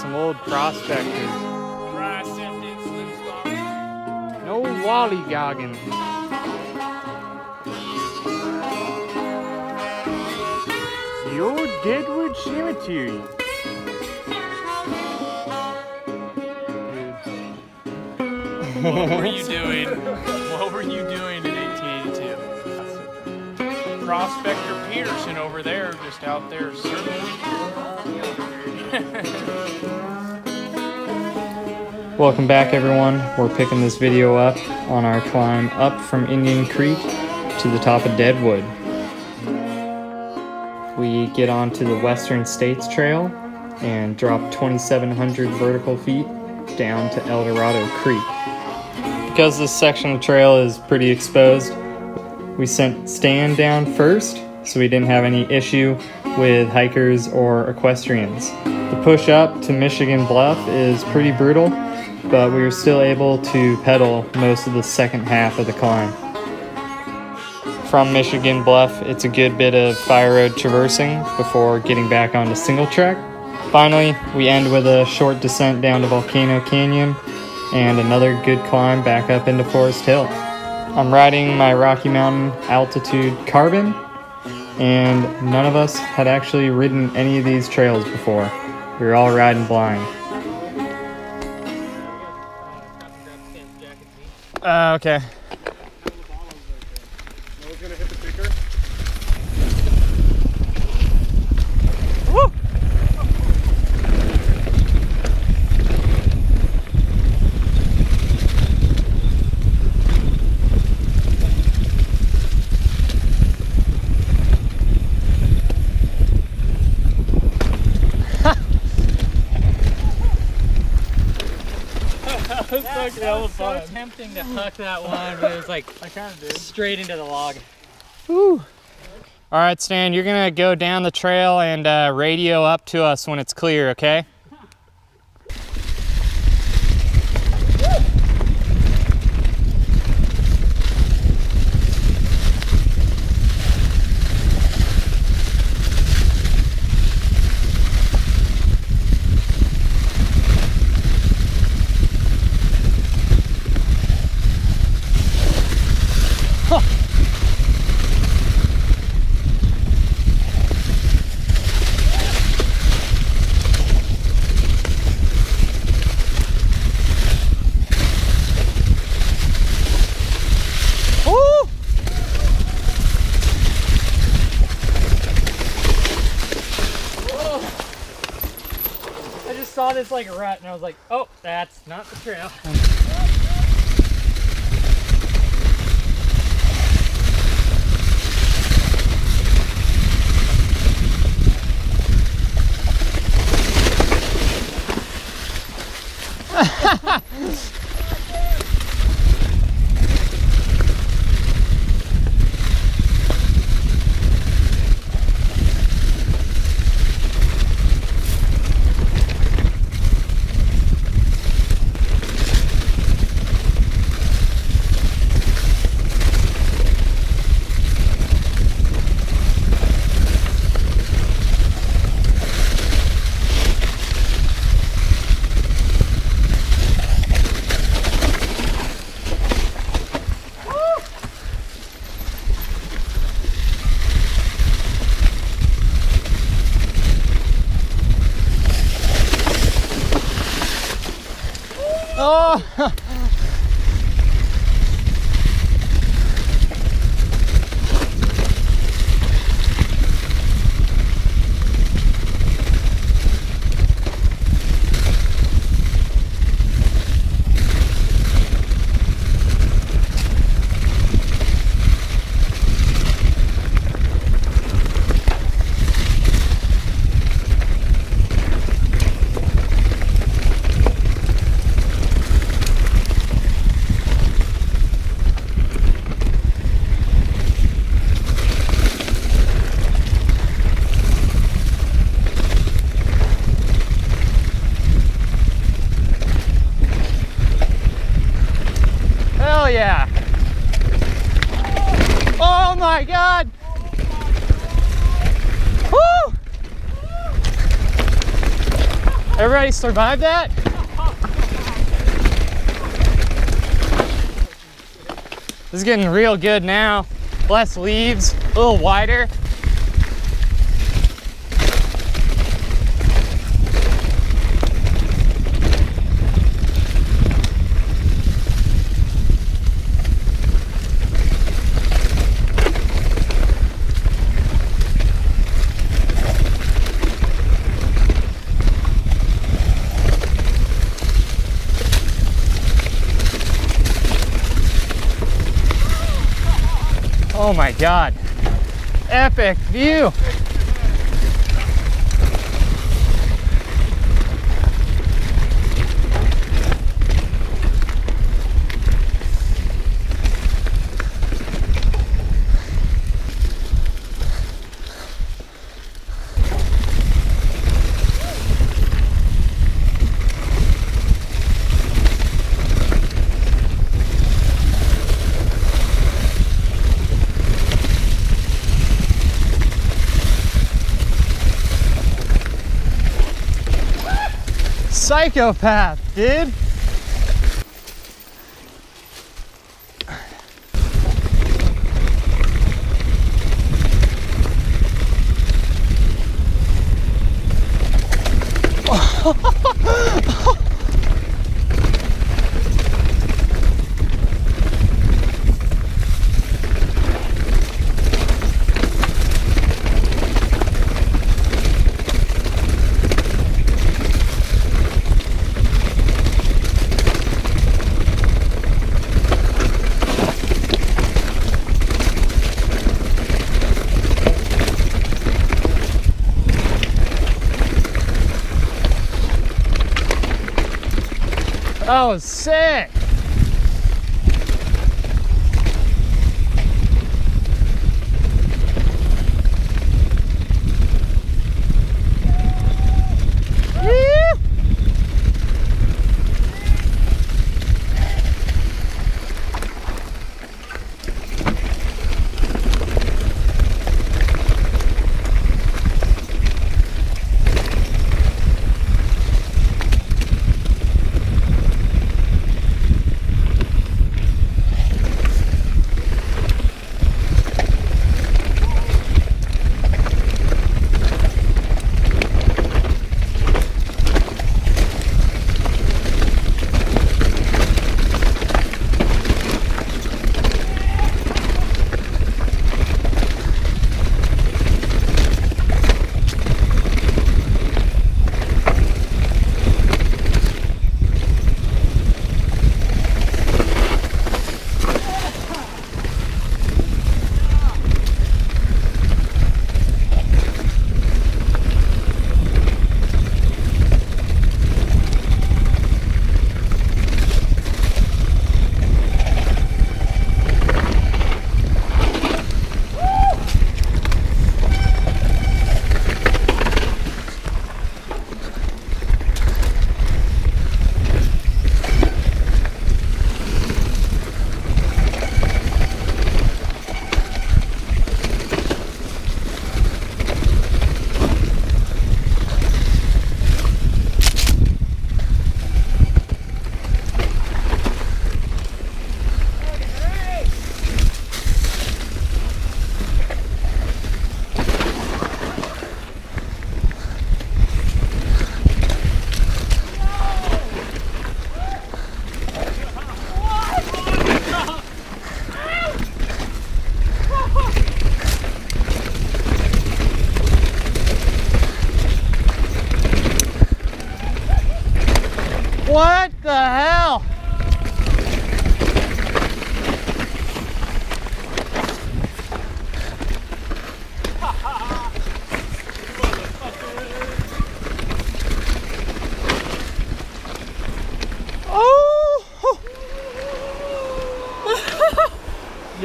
some old prospectors. No wallygogging. The old Deadwood Cemetery. What were you doing? What were you doing in 1882? Prospector Peterson over there, just out there circling. Welcome back everyone. We're picking this video up on our climb up from Indian Creek to the top of Deadwood. We get onto the Western States Trail and drop 2,700 vertical feet down to El Dorado Creek. Because this section of trail is pretty exposed, we sent Stan down first so we didn't have any issue with hikers or equestrians. The push up to Michigan Bluff is pretty brutal, but we were still able to pedal most of the second half of the climb. From Michigan Bluff, it's a good bit of fire road traversing before getting back onto single track. Finally, we end with a short descent down to Volcano Canyon and another good climb back up into Foresthill. I'm riding my Rocky Mountain Altitude Carbon, and none of us had actually ridden any of these trails before. We were all riding blind. Uh, okay. That's so, so tempting to hook that one, but it was like I kind of did. straight into the log. Whew. All right, Stan, you're gonna go down the trail and uh, radio up to us when it's clear, okay? This like a rut and I was like, oh, that's not the trail. Oh! Everybody survived that? This is getting real good now. Less leaves, a little wider. Oh my God. Epic view. Psychopath, dude. That was sick.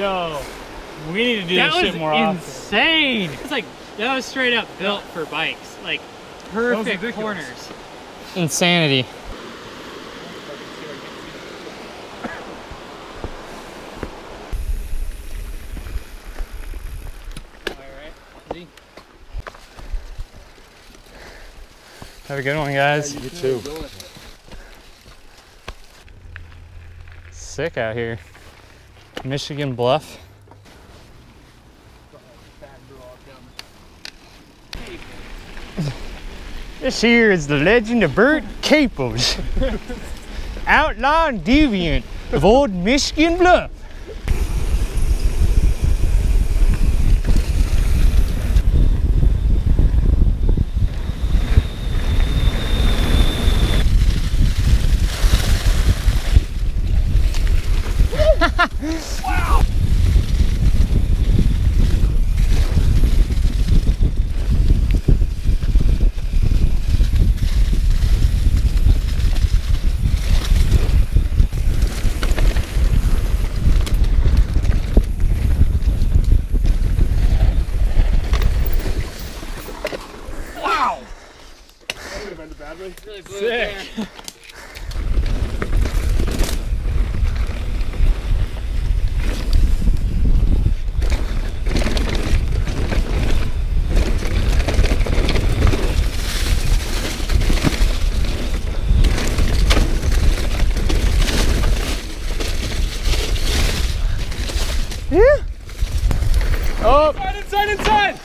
Yo, we need to do that this was shit more often. insane. It's like that was straight up built for bikes. Like perfect corners. Insanity. Have a good one, guys. You too. Sick out here. Michigan Bluff. This here is the legend of Bert Caples, outlaw and deviant of old Michigan Bluff. Sick. Oh, Inside, inside, inside!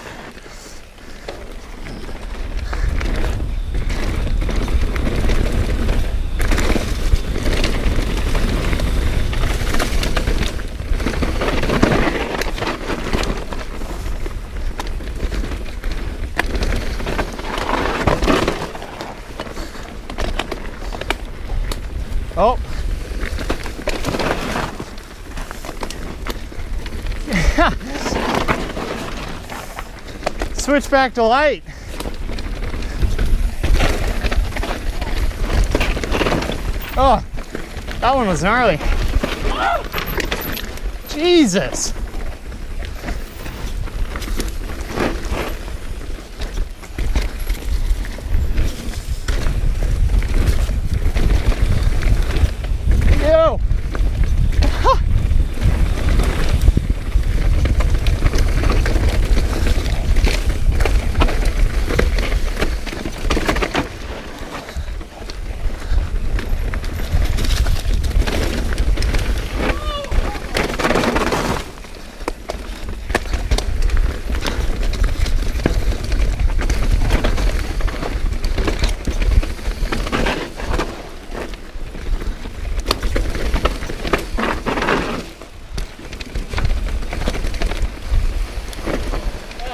oh. Switch back to light. Oh, that one was gnarly. Jesus. Yo.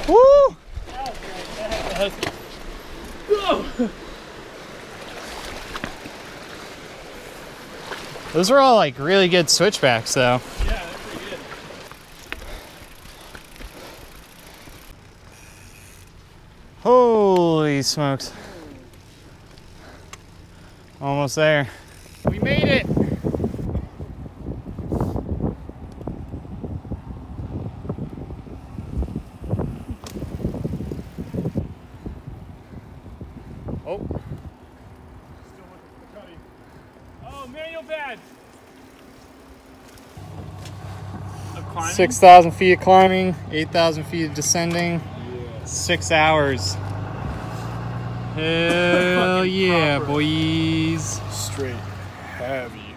Woo! Those were all like really good switchbacks though. Yeah, that's pretty good. Holy smokes. Almost there. We made it. Oh, Oh, manual badge. 6,000 feet of climbing, 8,000 feet of descending, six hours. Hell yeah, proper. boys. Straight heavy.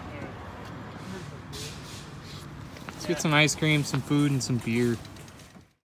Let's get some ice cream, some food, and some beer.